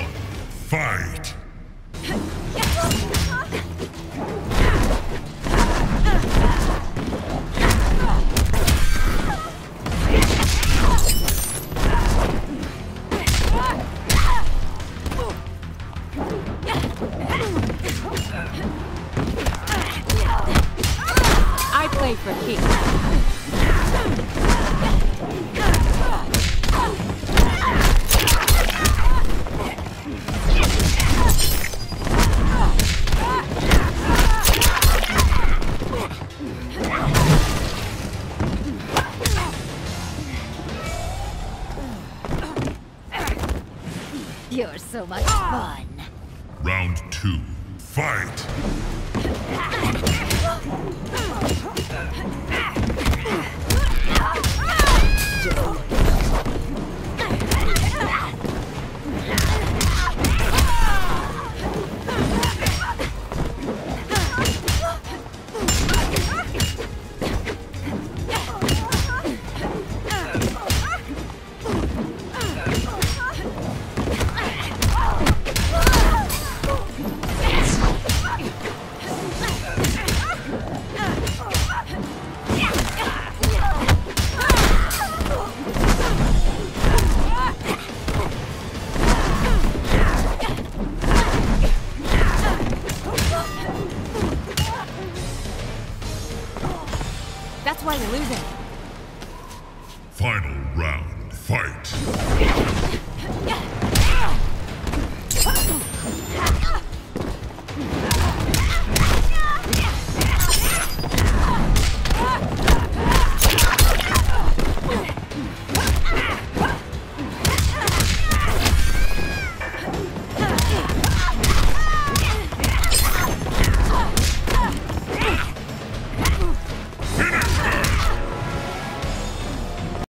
one, fight! I play for keeps. You're so much fun. Round two, fight! That's why we're losing. Final round, fight.